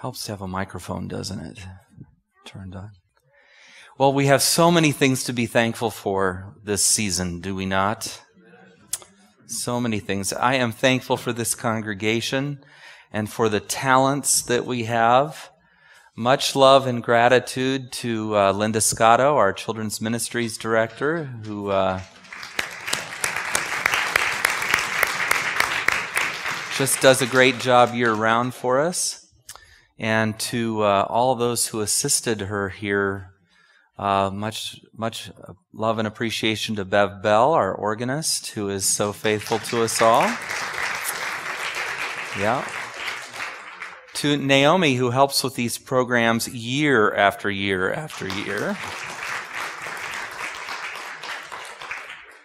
Helps to have a microphone, doesn't it? Turned on. Well, we have so many things to be thankful for this season, do we not? So many things. I am thankful for this congregation and for the talents that we have. Much love and gratitude to uh, Linda Scotto, our children's ministries director, who uh, just does a great job year round for us and to uh, all those who assisted her here. Uh, much, much love and appreciation to Bev Bell, our organist, who is so faithful to us all. Yeah. To Naomi, who helps with these programs year after year after year.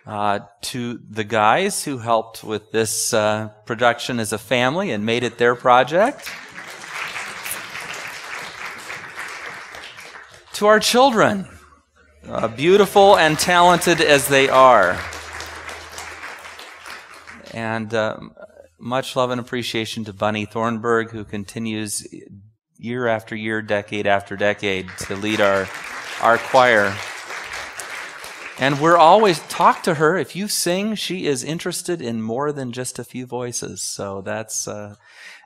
Uh, to the guys who helped with this uh, production as a family and made it their project. To our children, uh, beautiful and talented as they are. And uh, much love and appreciation to Bunny Thornburg, who continues year after year, decade after decade, to lead our, our choir. And we're always talk to her. If you sing, she is interested in more than just a few voices. So that's uh,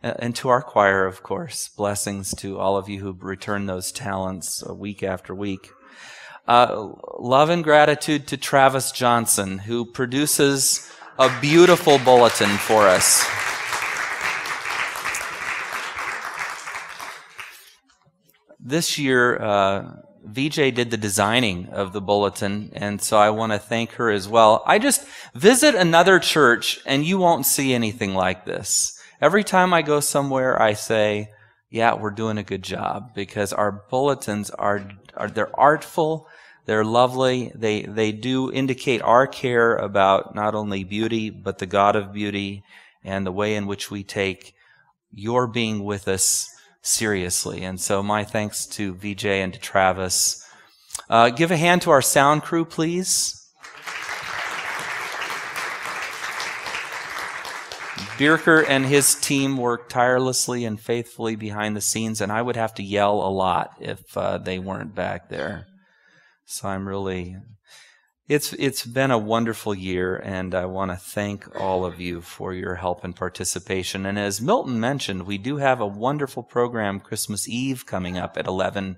and to our choir, of course. Blessings to all of you who return those talents uh, week after week. Uh, love and gratitude to Travis Johnson, who produces a beautiful bulletin for us. This year, uh, VJ did the designing of the bulletin, and so I want to thank her as well. I just visit another church, and you won't see anything like this. Every time I go somewhere, I say, yeah, we're doing a good job because our bulletins are, are they're artful, they're lovely, they, they do indicate our care about not only beauty, but the God of beauty and the way in which we take your being with us seriously. And so my thanks to VJ and to Travis. Uh, give a hand to our sound crew, please. Birker and his team work tirelessly and faithfully behind the scenes, and I would have to yell a lot if uh, they weren't back there. So I'm really, it's it's been a wonderful year, and I want to thank all of you for your help and participation. And as Milton mentioned, we do have a wonderful program Christmas Eve coming up at 11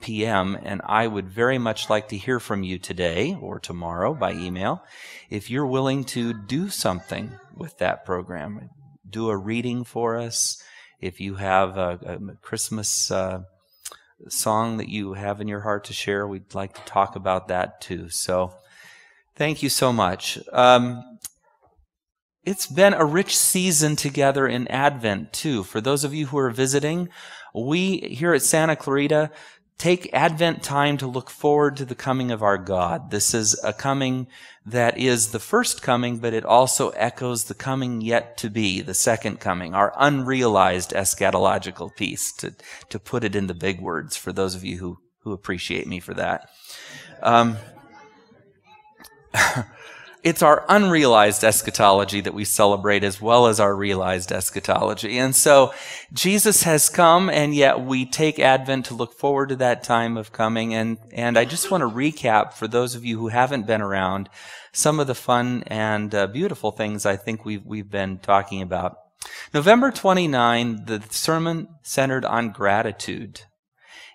p.m. And I would very much like to hear from you today or tomorrow by email if you're willing to do something with that program. Do a reading for us. If you have a, a Christmas uh, song that you have in your heart to share, we'd like to talk about that too. So thank you so much. Um, it's been a rich season together in Advent too. For those of you who are visiting, we here at Santa Clarita take Advent time to look forward to the coming of our God. This is a coming that is the first coming, but it also echoes the coming yet to be, the second coming, our unrealized eschatological piece, to, to put it in the big words for those of you who, who appreciate me for that. Um, it's our unrealized eschatology that we celebrate as well as our realized eschatology. And so Jesus has come and yet we take Advent to look forward to that time of coming. And, and I just want to recap for those of you who haven't been around some of the fun and uh, beautiful things I think we've, we've been talking about. November 29, the sermon centered on gratitude.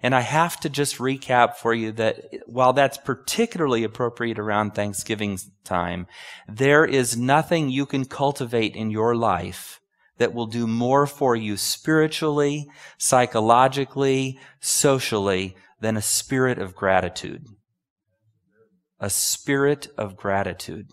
And I have to just recap for you that while that's particularly appropriate around Thanksgiving time, there is nothing you can cultivate in your life that will do more for you spiritually, psychologically, socially than a spirit of gratitude. A spirit of gratitude.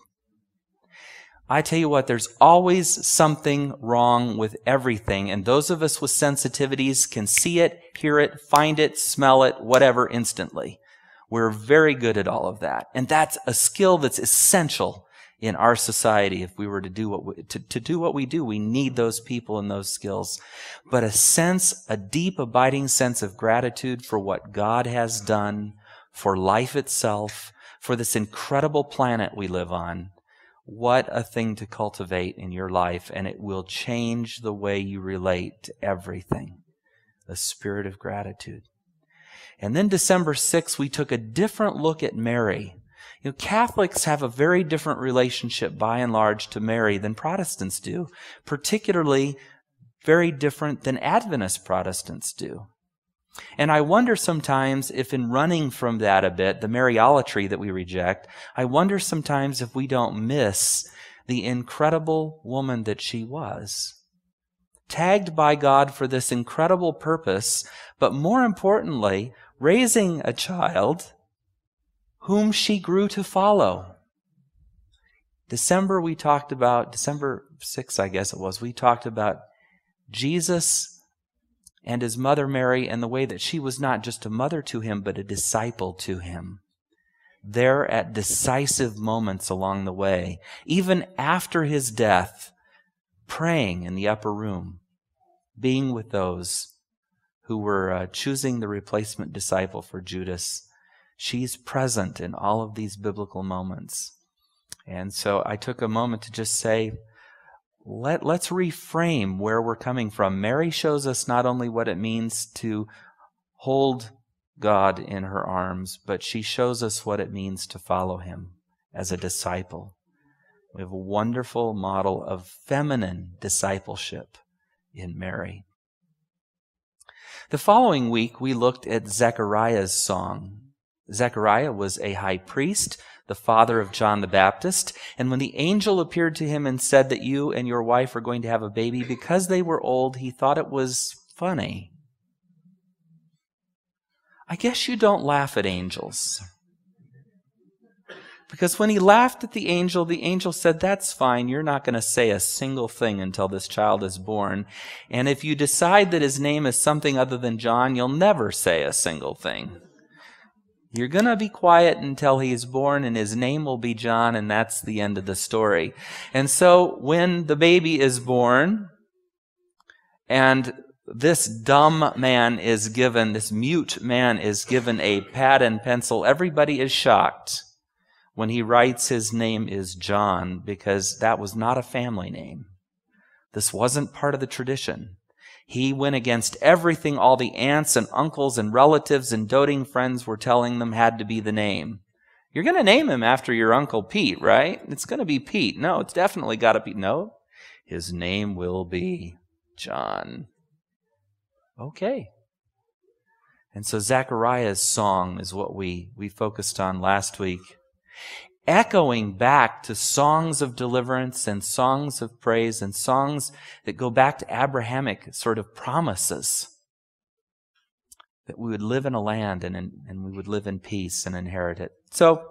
I tell you what, there's always something wrong with everything. And those of us with sensitivities can see it, hear it, find it, smell it, whatever instantly. We're very good at all of that. And that's a skill that's essential in our society. If we were to do what we, to, to do what we do, we need those people and those skills. But a sense, a deep, abiding sense of gratitude for what God has done, for life itself, for this incredible planet we live on what a thing to cultivate in your life, and it will change the way you relate to everything. a spirit of gratitude. And then December 6th, we took a different look at Mary. You know, Catholics have a very different relationship by and large to Mary than Protestants do, particularly very different than Adventist Protestants do. And I wonder sometimes if, in running from that a bit, the Mariolatry that we reject, I wonder sometimes if we don't miss the incredible woman that she was. Tagged by God for this incredible purpose, but more importantly, raising a child whom she grew to follow. December, we talked about, December 6th, I guess it was, we talked about Jesus and his mother Mary and the way that she was not just a mother to him, but a disciple to him. There at decisive moments along the way, even after his death, praying in the upper room, being with those who were uh, choosing the replacement disciple for Judas. She's present in all of these biblical moments. And so I took a moment to just say, let, let's reframe where we're coming from. Mary shows us not only what it means to hold God in her arms, but she shows us what it means to follow him as a disciple. We have a wonderful model of feminine discipleship in Mary. The following week, we looked at Zechariah's song. Zechariah was a high priest the father of John the Baptist. And when the angel appeared to him and said that you and your wife are going to have a baby, because they were old, he thought it was funny. I guess you don't laugh at angels. Because when he laughed at the angel, the angel said, That's fine. You're not going to say a single thing until this child is born. And if you decide that his name is something other than John, you'll never say a single thing. You're going to be quiet until he's born, and his name will be John, and that's the end of the story. And so when the baby is born, and this dumb man is given, this mute man is given a pad and pencil, everybody is shocked when he writes his name is John because that was not a family name. This wasn't part of the tradition. He went against everything all the aunts and uncles and relatives and doting friends were telling them had to be the name. You're going to name him after your Uncle Pete, right? It's going to be Pete. No, it's definitely got to be. No, his name will be John. Okay. And so Zechariah's song is what we, we focused on last week echoing back to songs of deliverance and songs of praise and songs that go back to Abrahamic sort of promises that we would live in a land and, in, and we would live in peace and inherit it. So,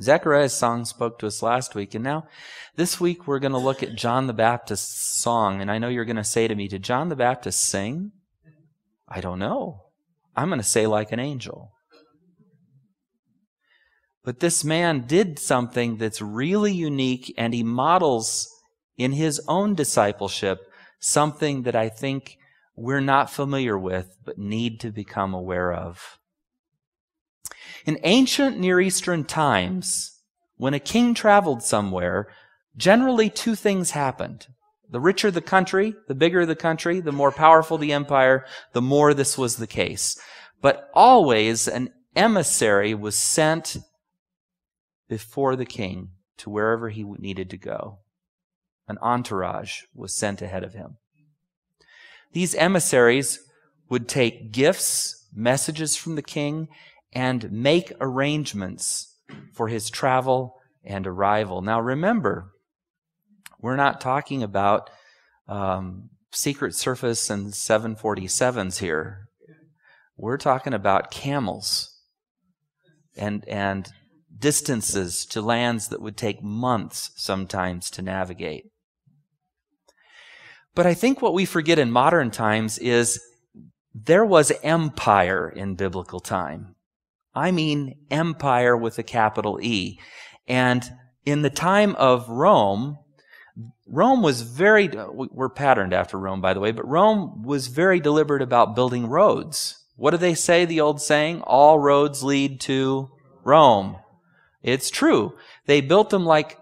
Zechariah's song spoke to us last week, and now this week we're going to look at John the Baptist's song. And I know you're going to say to me, Did John the Baptist sing? I don't know. I'm going to say like an angel. But this man did something that's really unique, and he models in his own discipleship something that I think we're not familiar with, but need to become aware of. In ancient Near Eastern times, when a king traveled somewhere, generally two things happened. The richer the country, the bigger the country, the more powerful the empire, the more this was the case. But always an emissary was sent before the king to wherever he needed to go. An entourage was sent ahead of him. These emissaries would take gifts, messages from the king, and make arrangements for his travel and arrival. Now remember, we're not talking about um, Secret Service and 747s here. We're talking about camels and, and distances to lands that would take months sometimes to navigate. But I think what we forget in modern times is there was empire in biblical time. I mean empire with a capital E. And in the time of Rome, Rome was very, we're patterned after Rome, by the way, but Rome was very deliberate about building roads. What do they say, the old saying? All roads lead to Rome. It's true. They built them like,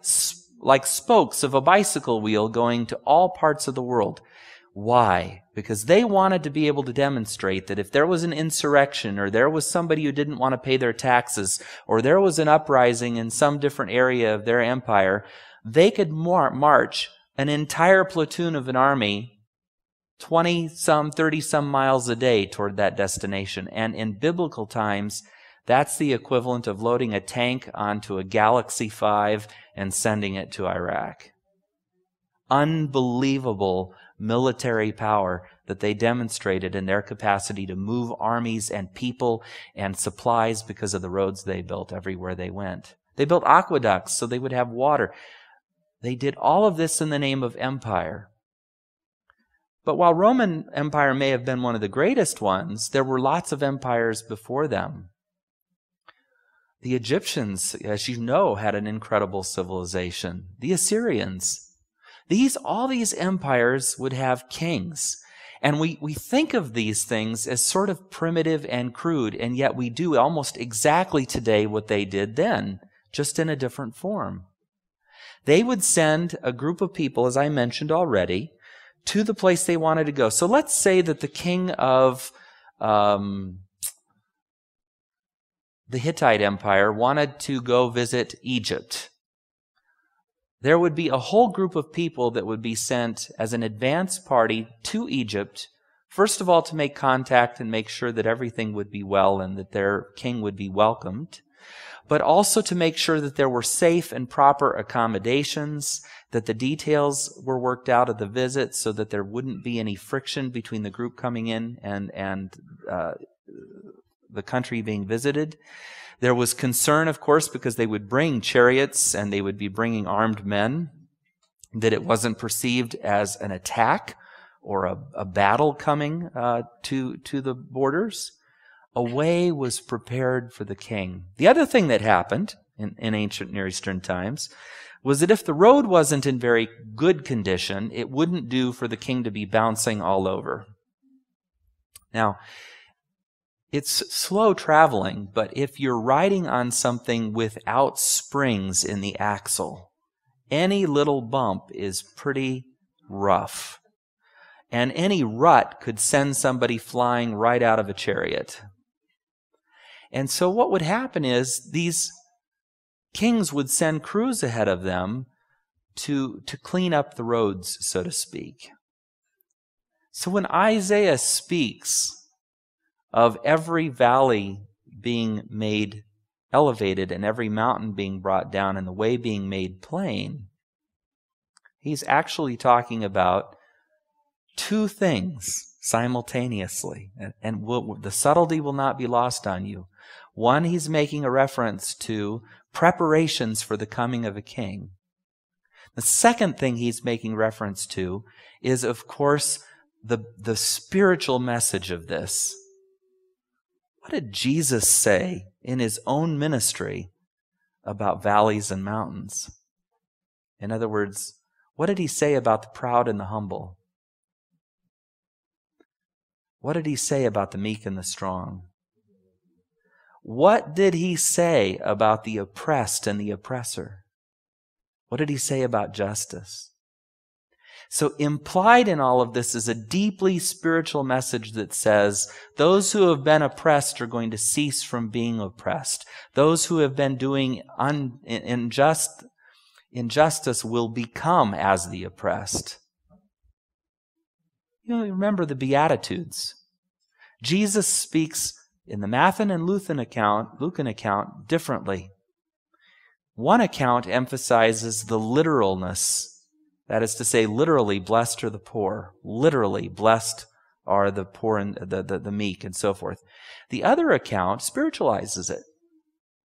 like spokes of a bicycle wheel going to all parts of the world. Why? Because they wanted to be able to demonstrate that if there was an insurrection or there was somebody who didn't want to pay their taxes or there was an uprising in some different area of their empire, they could mar- march an entire platoon of an army 20 some, 30 some miles a day toward that destination. And in biblical times, that's the equivalent of loading a tank onto a Galaxy 5 and sending it to Iraq. Unbelievable military power that they demonstrated in their capacity to move armies and people and supplies because of the roads they built everywhere they went. They built aqueducts so they would have water. They did all of this in the name of empire. But while Roman Empire may have been one of the greatest ones, there were lots of empires before them. The Egyptians, as you know, had an incredible civilization. The Assyrians. These, all these empires would have kings. And we, we think of these things as sort of primitive and crude, and yet we do almost exactly today what they did then, just in a different form. They would send a group of people, as I mentioned already, to the place they wanted to go. So let's say that the king of um, the Hittite Empire wanted to go visit Egypt. There would be a whole group of people that would be sent as an advance party to Egypt, first of all, to make contact and make sure that everything would be well and that their king would be welcomed but also to make sure that there were safe and proper accommodations, that the details were worked out of the visit so that there wouldn't be any friction between the group coming in and, and uh, the country being visited. There was concern, of course, because they would bring chariots and they would be bringing armed men, that it wasn't perceived as an attack or a, a battle coming uh, to, to the borders a way was prepared for the king. The other thing that happened in, in ancient Near Eastern times was that if the road wasn't in very good condition, it wouldn't do for the king to be bouncing all over. Now, it's slow traveling, but if you're riding on something without springs in the axle, any little bump is pretty rough. And any rut could send somebody flying right out of a chariot. And so what would happen is these kings would send crews ahead of them to, to clean up the roads, so to speak. So when Isaiah speaks of every valley being made elevated and every mountain being brought down and the way being made plain, he's actually talking about two things simultaneously. And, and will, the subtlety will not be lost on you. One, he's making a reference to preparations for the coming of a king. The second thing he's making reference to is, of course, the, the spiritual message of this. What did Jesus say in his own ministry about valleys and mountains? In other words, what did he say about the proud and the humble? What did he say about the meek and the strong? What did he say about the oppressed and the oppressor? What did he say about justice? So implied in all of this is a deeply spiritual message that says those who have been oppressed are going to cease from being oppressed. Those who have been doing un, unjust, injustice will become as the oppressed. You know, remember the Beatitudes. Jesus speaks in the Matthew and Lutheran account, Lucan account differently. One account emphasizes the literalness. That is to say, literally, blessed are the poor. Literally, blessed are the poor and the, the, the meek and so forth. The other account spiritualizes it.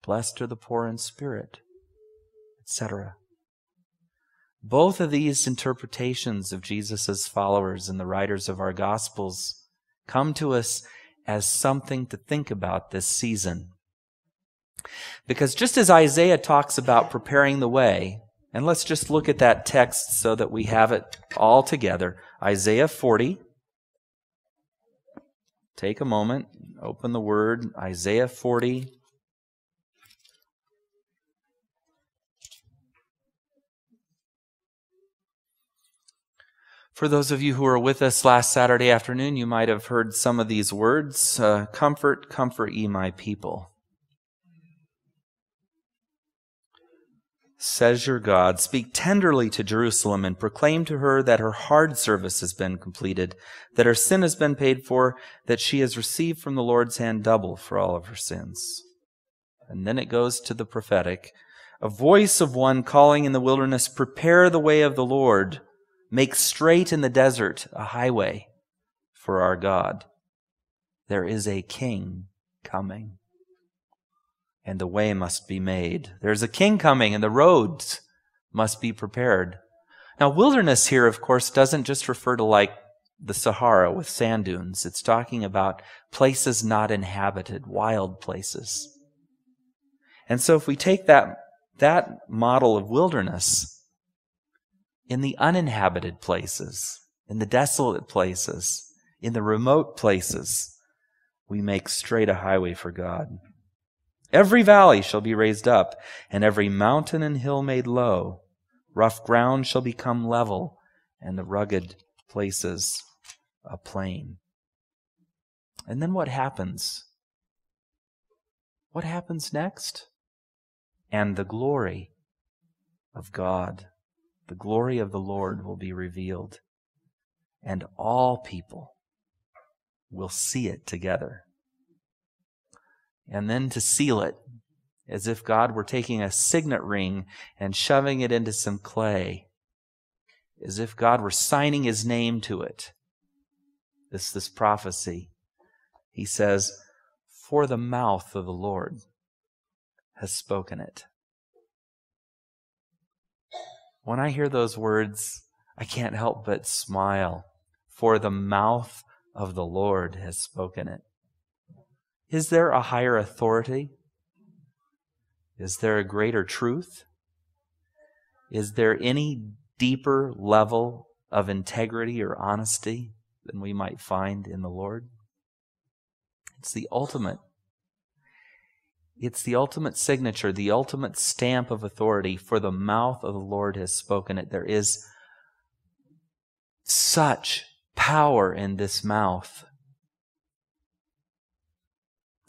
Blessed are the poor in spirit, etc. Both of these interpretations of Jesus' followers and the writers of our Gospels come to us as something to think about this season. Because just as Isaiah talks about preparing the way, and let's just look at that text so that we have it all together. Isaiah 40. Take a moment, open the word, Isaiah 40. For those of you who were with us last Saturday afternoon, you might have heard some of these words uh, Comfort, comfort ye my people. Says your God, speak tenderly to Jerusalem and proclaim to her that her hard service has been completed, that her sin has been paid for, that she has received from the Lord's hand double for all of her sins. And then it goes to the prophetic. A voice of one calling in the wilderness, prepare the way of the Lord Make straight in the desert a highway for our God. There is a king coming, and the way must be made. There's a king coming, and the roads must be prepared. Now, wilderness here, of course, doesn't just refer to like the Sahara with sand dunes. It's talking about places not inhabited, wild places. And so if we take that, that model of wilderness in the uninhabited places, in the desolate places, in the remote places, we make straight a highway for God. Every valley shall be raised up, and every mountain and hill made low. Rough ground shall become level, and the rugged places a plain. And then what happens? What happens next? And the glory of God the glory of the Lord will be revealed, and all people will see it together. And then to seal it, as if God were taking a signet ring and shoving it into some clay, as if God were signing his name to it. This, this prophecy. He says, For the mouth of the Lord has spoken it. When I hear those words, I can't help but smile, for the mouth of the Lord has spoken it. Is there a higher authority? Is there a greater truth? Is there any deeper level of integrity or honesty than we might find in the Lord? It's the ultimate it's the ultimate signature, the ultimate stamp of authority, for the mouth of the Lord has spoken it. There is such power in this mouth.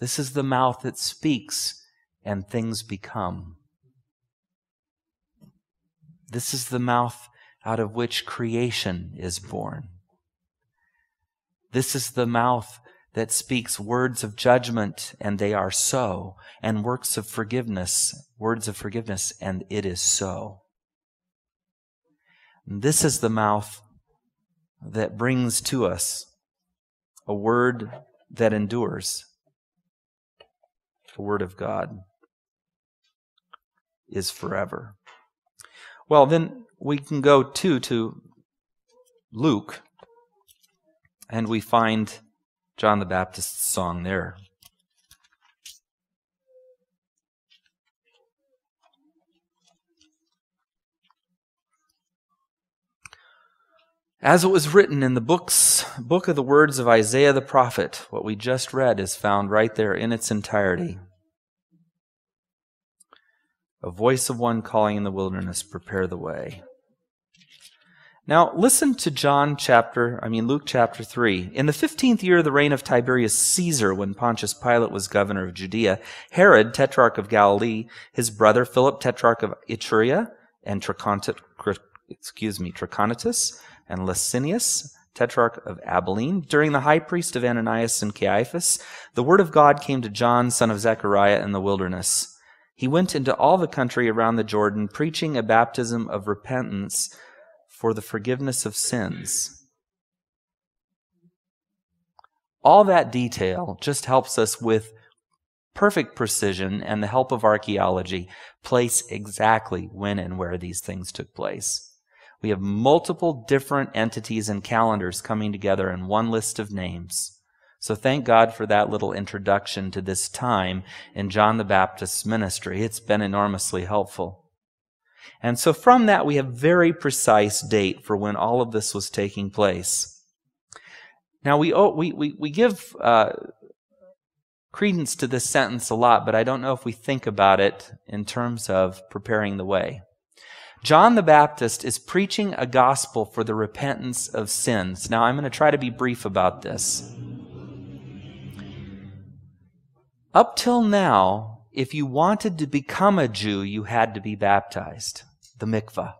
This is the mouth that speaks and things become. This is the mouth out of which creation is born. This is the mouth that speaks words of judgment, and they are so, and works of forgiveness, words of forgiveness, and it is so. This is the mouth that brings to us a word that endures. The word of God is forever. Well, then we can go too to Luke, and we find John the Baptist's song there. As it was written in the books, book of the words of Isaiah the prophet, what we just read is found right there in its entirety. A voice of one calling in the wilderness, prepare the way. Now, listen to John chapter, I mean Luke chapter 3. In the 15th year of the reign of Tiberius Caesar, when Pontius Pilate was governor of Judea, Herod, tetrarch of Galilee, his brother Philip, tetrarch of Iturea, and excuse me, Trachonitis, and Lysanias, tetrarch of Abilene, during the high priest of Ananias and Caiaphas, the word of God came to John, son of Zechariah, in the wilderness. He went into all the country around the Jordan, preaching a baptism of repentance for the forgiveness of sins. All that detail just helps us with perfect precision and the help of archaeology place exactly when and where these things took place. We have multiple different entities and calendars coming together in one list of names. So thank God for that little introduction to this time in John the Baptist's ministry. It's been enormously helpful. And so from that, we have very precise date for when all of this was taking place. Now, we, we, we, we give uh, credence to this sentence a lot, but I don't know if we think about it in terms of preparing the way. John the Baptist is preaching a gospel for the repentance of sins. Now, I'm going to try to be brief about this. Up till now, if you wanted to become a Jew, you had to be baptized, the mikvah.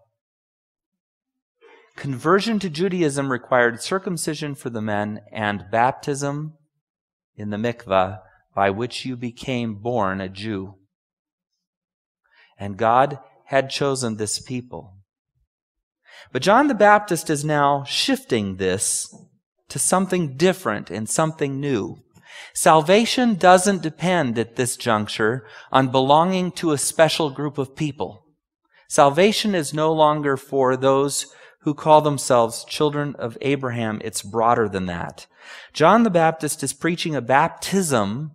Conversion to Judaism required circumcision for the men and baptism in the mikvah by which you became born a Jew. And God had chosen this people. But John the Baptist is now shifting this to something different and something new. Salvation doesn't depend at this juncture on belonging to a special group of people. Salvation is no longer for those who call themselves children of Abraham. It's broader than that. John the Baptist is preaching a baptism,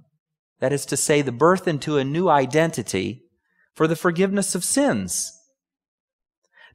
that is to say, the birth into a new identity for the forgiveness of sins.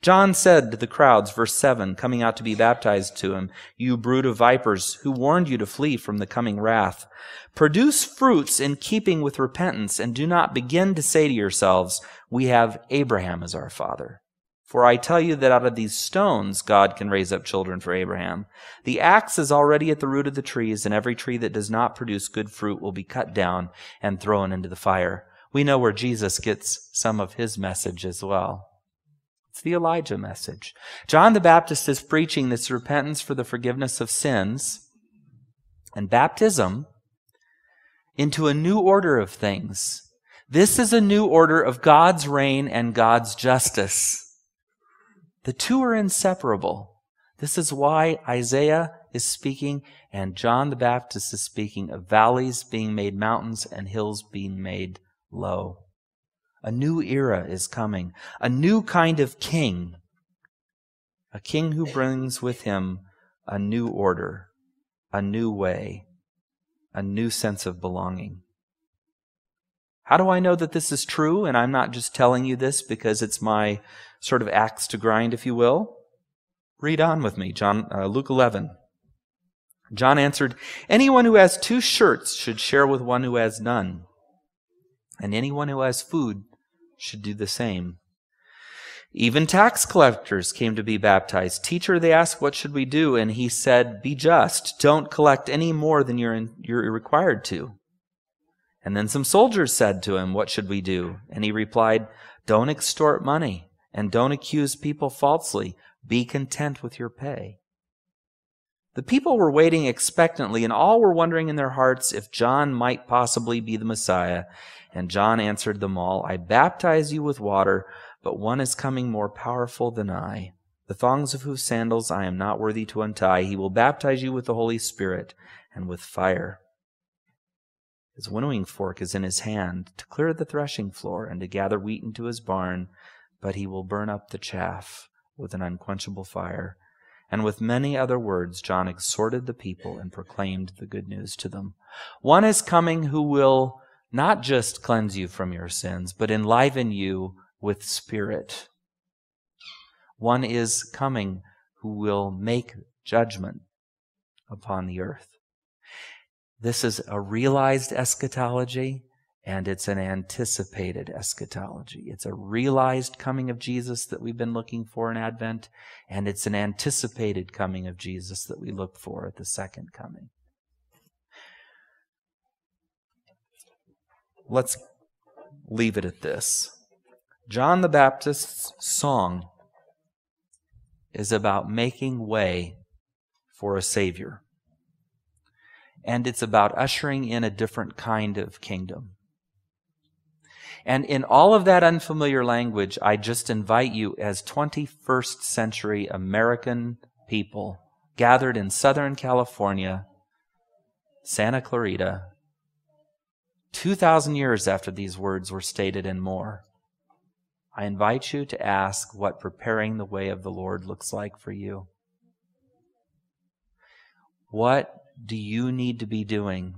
John said to the crowds, verse 7, coming out to be baptized to him, You brood of vipers, who warned you to flee from the coming wrath. Produce fruits in keeping with repentance, and do not begin to say to yourselves, We have Abraham as our father. For I tell you that out of these stones God can raise up children for Abraham. The axe is already at the root of the trees, and every tree that does not produce good fruit will be cut down and thrown into the fire. We know where Jesus gets some of his message as well. It's the Elijah message. John the Baptist is preaching this repentance for the forgiveness of sins and baptism into a new order of things. This is a new order of God's reign and God's justice. The two are inseparable. This is why Isaiah is speaking and John the Baptist is speaking of valleys being made mountains and hills being made low. A new era is coming, a new kind of king, a king who brings with him a new order, a new way, a new sense of belonging. How do I know that this is true? And I'm not just telling you this because it's my sort of axe to grind, if you will. Read on with me, John, uh, Luke 11. John answered, Anyone who has two shirts should share with one who has none, and anyone who has food should do the same. Even tax collectors came to be baptized. Teacher, they asked, What should we do? And he said, Be just. Don't collect any more than you're, in, you're required to. And then some soldiers said to him, What should we do? And he replied, Don't extort money and don't accuse people falsely. Be content with your pay. The people were waiting expectantly, and all were wondering in their hearts if John might possibly be the Messiah. And John answered them all, I baptize you with water, but one is coming more powerful than I, the thongs of whose sandals I am not worthy to untie. He will baptize you with the Holy Spirit and with fire. His winnowing fork is in his hand to clear the threshing floor and to gather wheat into his barn, but he will burn up the chaff with an unquenchable fire. And with many other words, John exhorted the people and proclaimed the good news to them. One is coming who will not just cleanse you from your sins, but enliven you with spirit. One is coming who will make judgment upon the earth. This is a realized eschatology and it's an anticipated eschatology. It's a realized coming of Jesus that we've been looking for in Advent, and it's an anticipated coming of Jesus that we look for at the second coming. Let's leave it at this. John the Baptist's song is about making way for a Savior and it's about ushering in a different kind of kingdom. And in all of that unfamiliar language, I just invite you as 21st century American people gathered in Southern California, Santa Clarita, 2,000 years after these words were stated and more. I invite you to ask what preparing the way of the Lord looks like for you. What do you need to be doing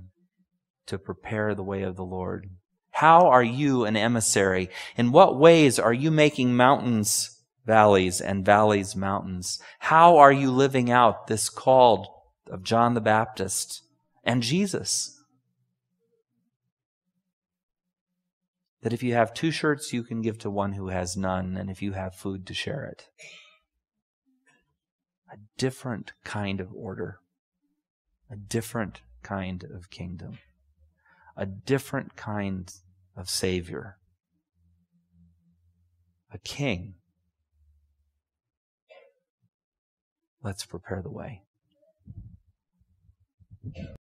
to prepare the way of the Lord? How are you an emissary? In what ways are you making mountains valleys and valleys mountains? How are you living out this call of John the Baptist and Jesus? That if you have two shirts, you can give to one who has none, and if you have food, to share it. A different kind of order, a different kind of kingdom a different kind of Savior, a King. Let's prepare the way.